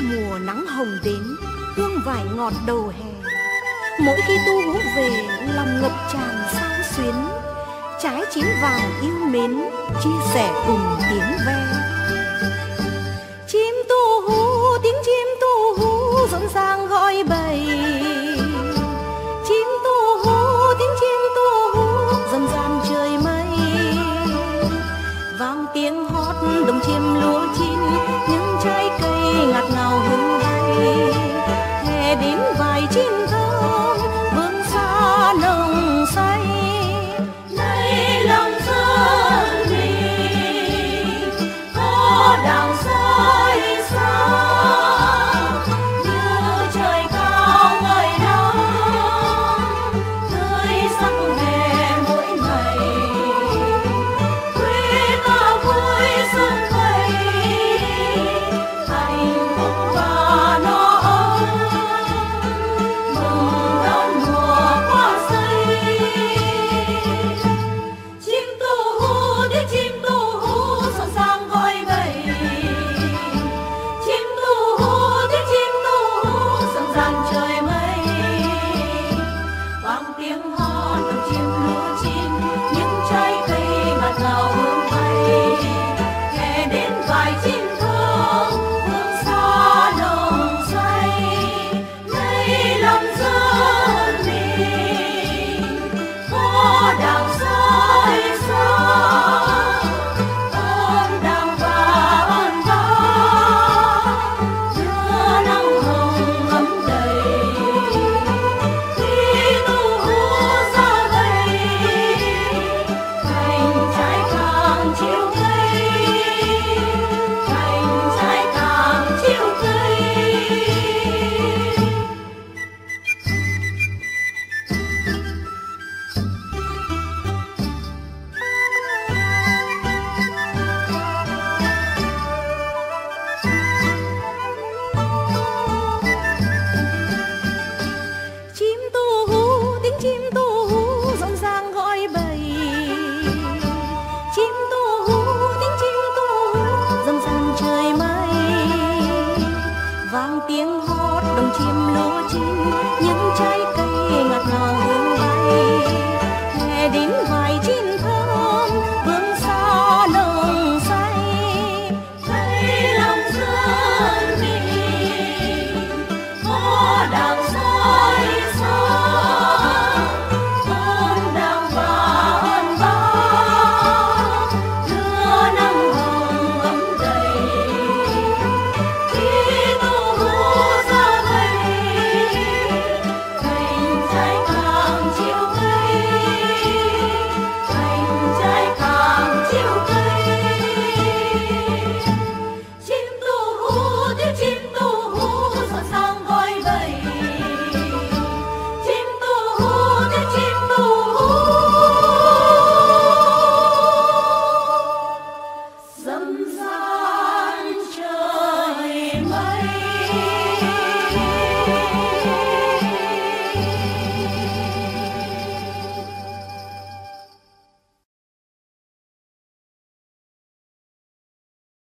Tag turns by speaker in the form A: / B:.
A: mùa nắng hồng đến, hương vải ngọt đầu hè. Mỗi khi tu hú về, lòng ngập tràn sao xuyến. Trái chín vàng yêu mến, chia sẻ cùng tiếng ve. Chim tu hú, tiếng chim tu hú rộn ràng gọi bầy. Chim tu hú, tiếng chim tu hú dần dần trời mây. Vang tiếng hót, đồng chim lúa chín, những trái ngặt ngào hương
B: bay hè đến vài chim
A: thơ tiếng hót đồng chim lúa